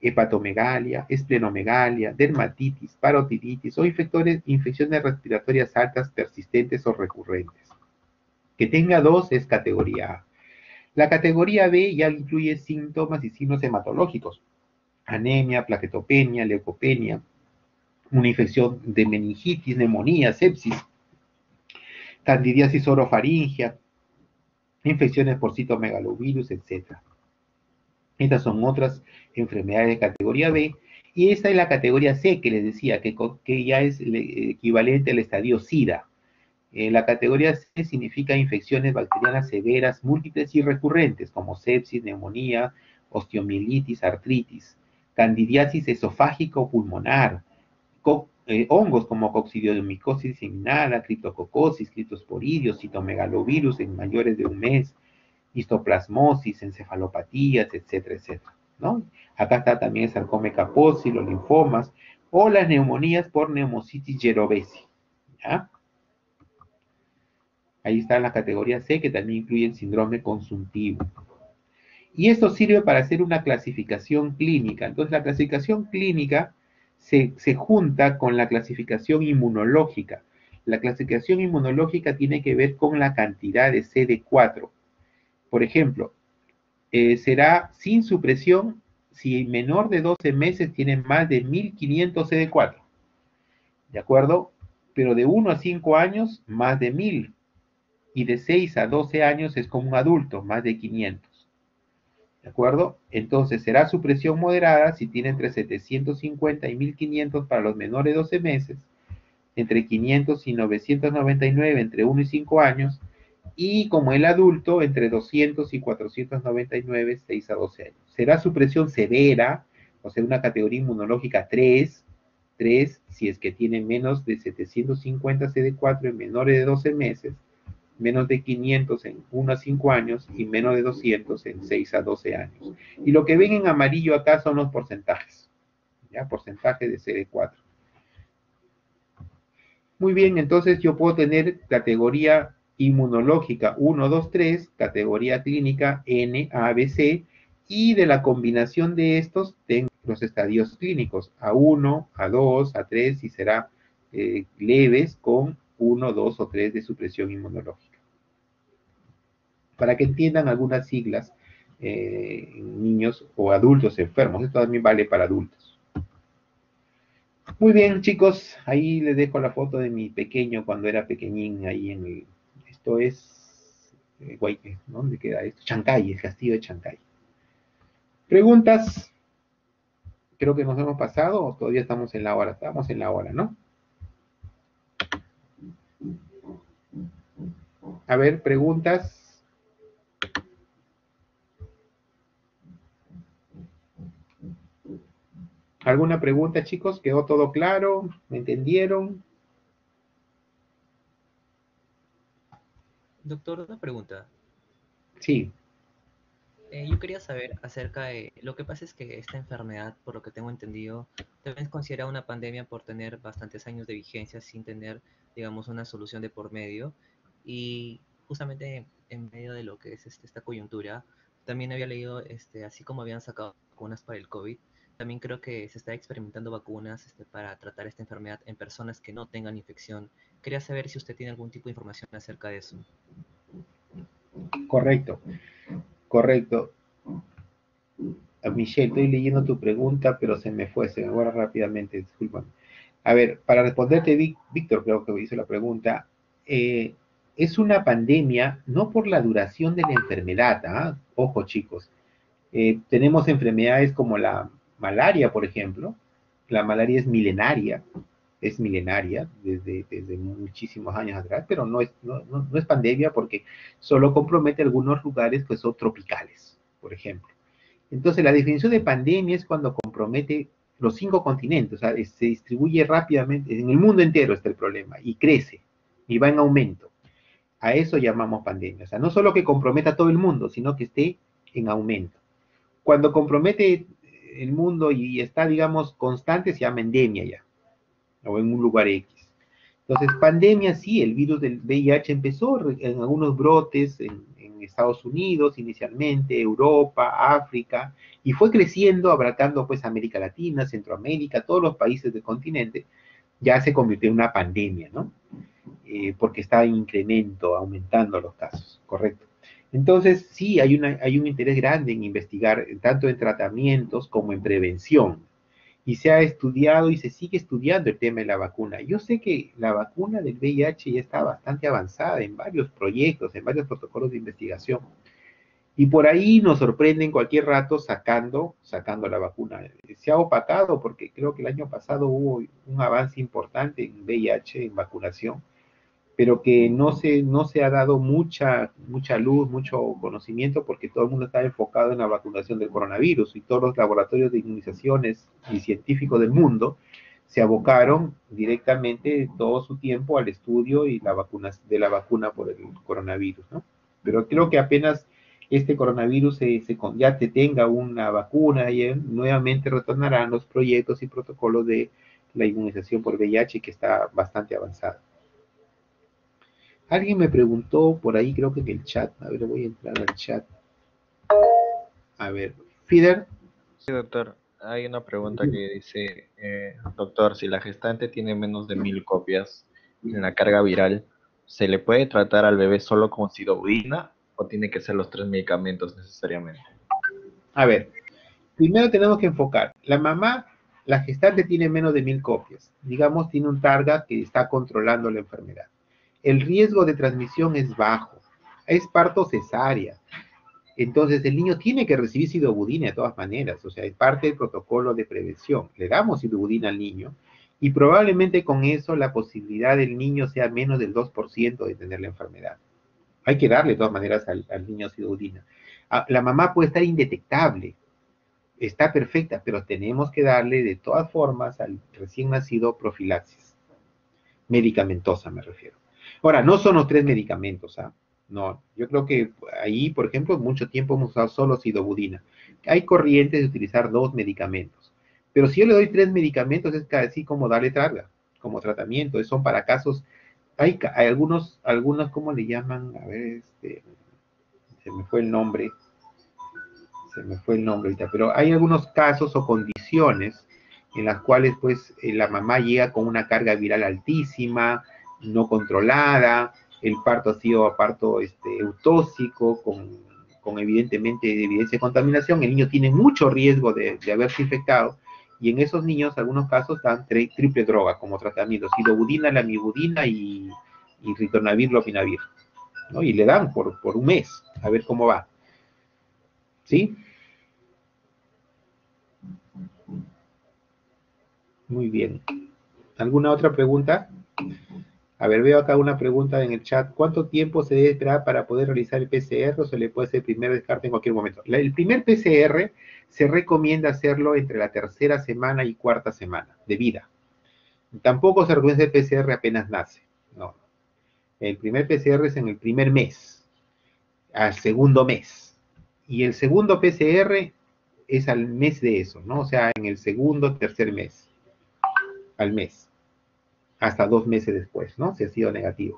hepatomegalia, esplenomegalia, dermatitis, parotiditis o infecciones respiratorias altas persistentes o recurrentes. Que tenga dos es categoría A. La categoría B ya incluye síntomas y signos hematológicos, anemia, plaquetopenia, leucopenia, una infección de meningitis, neumonía, sepsis, candidiasis orofaringia, infecciones por citomegalovirus, etc. Estas son otras enfermedades de categoría B. Y esta es la categoría C que les decía, que, ya es equivalente al estadio SIDA. Eh, la categoría C significa infecciones bacterianas severas, múltiples y recurrentes, como sepsis, neumonía, osteomielitis, artritis, candidiasis esofágica o pulmonar, eh, hongos como coccidiomicosis seminada, criptococosis, criptosporidios, citomegalovirus en mayores de un mes, histoplasmosis, encefalopatías, etcétera, etcétera. ¿no? Acá está también el sarcoma los linfomas o las neumonías por neumocitis yerovesi. ¿ya? Ahí está la categoría C, que también incluye el síndrome consultivo. Y esto sirve para hacer una clasificación clínica. Entonces, la clasificación clínica se, junta con la clasificación inmunológica. La clasificación inmunológica tiene que ver con la cantidad de CD4. Por ejemplo, eh, será sin supresión si menor de 12 meses tiene más de 1500 CD4. ¿De acuerdo? Pero de 1 a 5 años, más de 1000. Y de 6 a 12 años es como un adulto, más de 500. ¿De acuerdo? Entonces será supresión moderada si tiene entre 750 y 1500 para los menores de 12 meses, entre 500 y 999 entre 1 y 5 años, y como el adulto entre 200 y 499, 6 a 12 años. Será supresión severa, o sea, una categoría inmunológica 3, 3 si es que tiene menos de 750 CD4 en menores de 12 meses, menos de 500 en 1 a 5 años y menos de 200 en 6 a 12 años. Y lo que ven en amarillo acá son los porcentajes, ¿ya? Porcentaje de CD4. Muy bien, entonces yo puedo tener categoría inmunológica 1, 2, 3, categoría clínica N, A, B, C, y de la combinación de estos tengo los estadios clínicos A1, A2, A3 y será eh, leves con 1, 2 o 3 de supresión inmunológica. para que entiendan algunas siglas eh, niños o adultos enfermos. Esto también vale para adultos. Muy bien, chicos, ahí les dejo la foto de mi pequeño cuando era pequeñín, ahí en el... Esto es... eh, Guay- ¿Dónde queda esto? Chancay, el castillo de Chancay. ¿Preguntas? Creo que nos hemos pasado o todavía estamos en la hora. Estamos en la hora, ¿no? A ver, preguntas. ¿Alguna pregunta, chicos? ¿Quedó todo claro? ¿Me entendieron? Doctor, una pregunta. Sí. Eh, yo quería saber acerca de... Lo que pasa es que esta enfermedad, por lo que tengo entendido, también es considerada una pandemia por tener bastantes años de vigencia sin tener, digamos, una solución de por medio. Y justamente en medio de lo que es este, esta coyuntura, también había leído, este, así como habían sacado vacunas para el COVID, también creo que se está experimentando vacunas este, para tratar esta enfermedad en personas que no tengan infección. Quería saber si usted tiene algún tipo de información acerca de eso. Correcto, correcto. Ah, Michelle, estoy leyendo tu pregunta, pero se me fue, se me fue rápidamente, disculpan. A ver, para responderte, Víctor, creo que hizo la pregunta, eh, es una pandemia no por la duración de la enfermedad, ¿ah? Ojo, chicos. Eh, tenemos enfermedades como la malaria, por ejemplo. La malaria es milenaria, es milenaria desde, muchísimos años atrás, pero no es, no, no- es pandemia porque solo compromete algunos lugares que son tropicales, por ejemplo. Entonces, la definición de pandemia es cuando compromete los cinco continentes, o sea, se distribuye rápidamente, en el mundo entero está el problema, y crece, y va en aumento. A eso llamamos pandemia. O sea, no solo que comprometa a todo el mundo, sino que esté en aumento. Cuando compromete el mundo y está, digamos, constante, se llama endemia ya, o en un lugar X. Entonces, pandemia, sí, el virus del VIH empezó en algunos brotes en, en Estados Unidos inicialmente, Europa, África, y fue creciendo, abarcando pues América Latina, Centroamérica, todos los países del continente, ya se convirtió en una pandemia, ¿no? Eh, porque está en incremento, aumentando los casos, correcto. Entonces, sí, hay, una, hay un interés grande en investigar tanto en tratamientos como en prevención. Y se ha estudiado y se sigue estudiando el tema de la vacuna. Yo sé que la vacuna del VIH ya está bastante avanzada en varios proyectos, en varios protocolos de investigación. Y por ahí nos sorprenden cualquier rato sacando, sacando la vacuna. Se ha opacado porque creo que el año pasado hubo un avance importante en VIH, en vacunación, pero que no se, no se ha dado mucha, mucha luz, mucho conocimiento, porque todo el mundo está enfocado en la vacunación del coronavirus y todos los laboratorios de inmunizaciones y científicos del mundo se abocaron directamente todo su tiempo al estudio y la vacuna, de la vacuna por el coronavirus, ¿no? Pero creo que apenas este coronavirus se, se ya te tenga una vacuna y nuevamente retornarán los proyectos y protocolos de la inmunización por VIH que está bastante avanzado. Alguien me preguntó por ahí, creo que en el chat, a ver, voy a entrar al chat. A ver, Fider, Sí, doctor. Hay una pregunta que dice, eh, doctor, si la gestante tiene menos de mil copias en la carga viral, ¿se le puede tratar al bebé solo con sidobudina o tiene que ser los tres medicamentos necesariamente? a ver, primero tenemos que enfocar. La mamá, la gestante tiene menos de mil copias. Digamos, tiene un targa que está controlando la enfermedad. El riesgo de transmisión es bajo. Es parto cesárea. Entonces, el niño tiene que recibir sidobudina de todas maneras. O sea, es parte del protocolo de prevención. Le damos sidobudina al niño y probablemente con eso la posibilidad del niño sea menos del 2% de tener la enfermedad. Hay que darle de todas maneras al, niño sidobudina. Ah, La mamá puede estar indetectable, está perfecta, pero tenemos que darle de todas formas al recién nacido profilaxis. Medicamentosa me refiero. Ahora, no son los tres medicamentos, ¿ah? No, yo creo que ahí, por ejemplo, mucho tiempo hemos usado solo sidobudina. Hay corrientes de utilizar dos medicamentos. Pero si yo le doy tres medicamentos, es casi como darle traga, como tratamiento. Son para casos, hay, hay algunos, algunos, ¿cómo le llaman? A ver, este, se me fue el nombre, se me fue el nombre ahorita, pero hay algunos casos o condiciones en las cuales pues eh, la mamá llega con una carga viral altísima, no controlada, el parto ha sido parto este, eutóxico, con, con evidentemente evidencia de contaminación, el niño tiene mucho riesgo de, de haberse infectado, y en esos niños, algunos casos, dan tri- triple droga como tratamiento, sidobudina, lamivudina y, y ritonavir, lopinavir, ¿no? Y le dan por, por un mes, a ver cómo va. ¿Sí? Muy bien. ¿Alguna otra pregunta? A ver, veo acá una pregunta en el chat. ¿Cuánto tiempo se debe esperar para poder realizar el PCR o se le puede hacer el primer descarte en cualquier momento? El primer PCR se recomienda hacerlo entre la tercera semana y cuarta semana de vida. Tampoco se recomienda hacer PCR apenas nace. No. El primer PCR es en el primer mes, al segundo mes. Y el segundo PCR es al mes de eso, ¿no? O sea, en el segundo, tercer mes. Al mes hasta dos meses después, ¿no? Si ha sido negativo.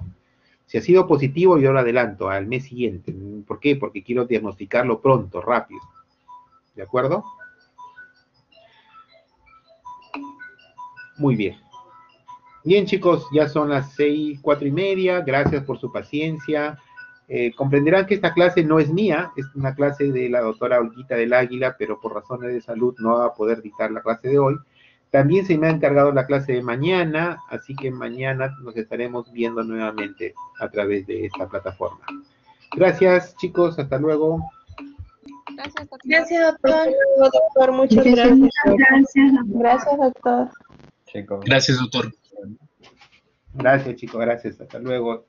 Si ha sido positivo, yo lo adelanto al mes siguiente. ¿Por qué? Porque quiero diagnosticarlo pronto, rápido. ¿De acuerdo? Muy bien. Bien, chicos, ya son las seis, cuatro y media. Gracias por su paciencia. Eh, comprenderán que esta clase no es mía, es una clase de la doctora Olguita del Águila, pero por razones de salud no va a poder dictar la clase de hoy. También se me ha encargado la clase de mañana, así que mañana nos estaremos viendo nuevamente a través de esta plataforma. Gracias, chicos, hasta luego. Gracias, doctor. Gracias, doctor. doctor. Muchas gracias. Gracias, doctor. Chicos. Gracias, doctor. Gracias, chicos, gracias, hasta luego.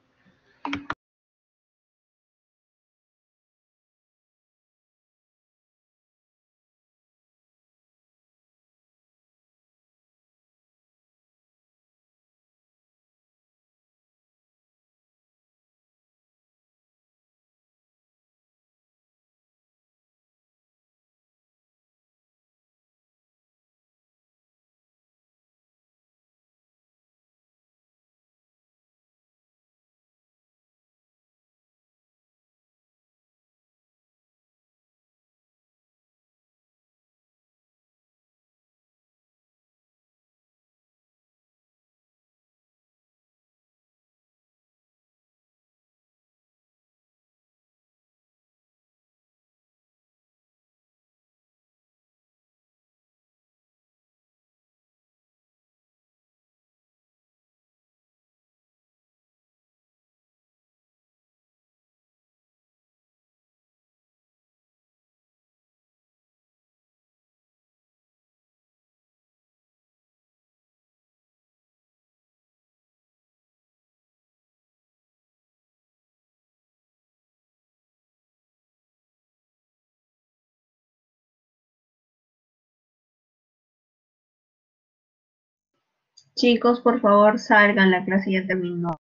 Chicos, por favor, salgan, la clase ya terminó.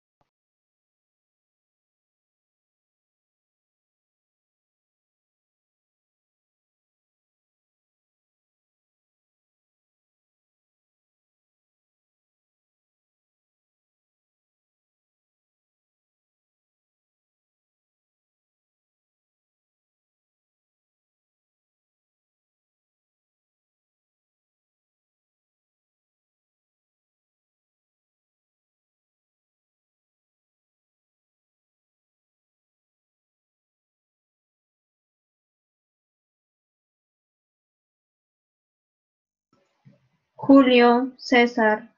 Julio, César,